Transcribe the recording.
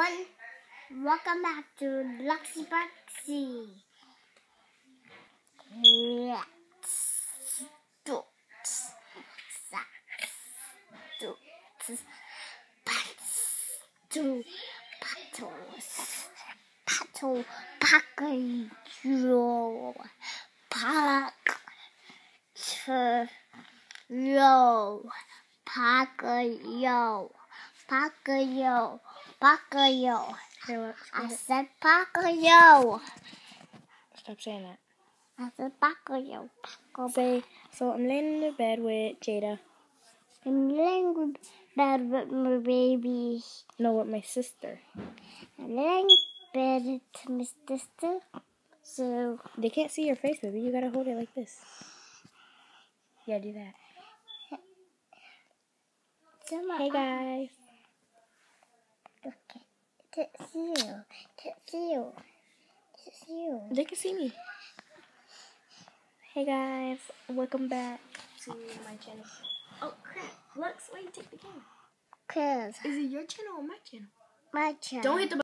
everyone. Welcome back to Luxie Buxie. Let's do do battles, battle, package, pack, yo, pack, yo, pack, yo, pack, yo. Here. I said Paco Yo. Stop saying that. I said Paco Paco Say, so I'm laying in the bed with Jayda. I'm laying in bed with my baby. No, with my sister. I'm laying in bed with my sister. So They can't see your face, baby. You gotta hold it like this. Yeah, do that. Hey guys. Okay. To see you. To see you. To see you. They can see me. Hey guys, welcome back to my channel. Oh crap! Lux, why you take the camera? Cause Is it your channel or my channel? my channel. Don't hit the